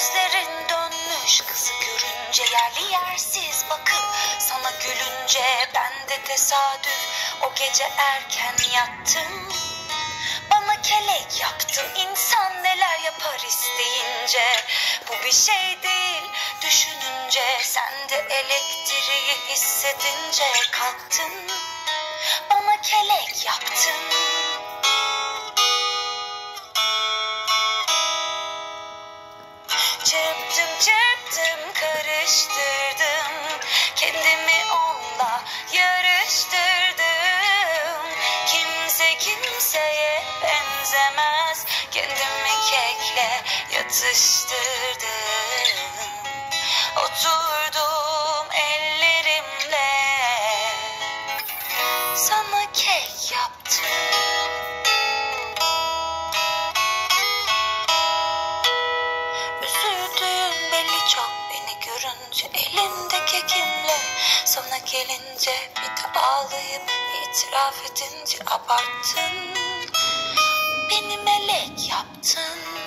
Gözlerin dönmüş kızı görünce yerli yersiz bakıp sana gülünce ben de tesadüf. O gece erken yattım. Bana kelek yaptın insan neler yapar isteyince Bu bir şey değil. Düşününce sen de elektriği hissedince kalktın Bana kelek yaptın Çırptım çırptım karıştırdım. Kendimi onunla yarıştırdım. Kimse kimseye benzemez. Kendimi kekle yatıştırdım. Oturdum ellerimle. Sana kek yaptım gelince bir de ağlayıp itiraf edince abarttın. Beni melek yaptın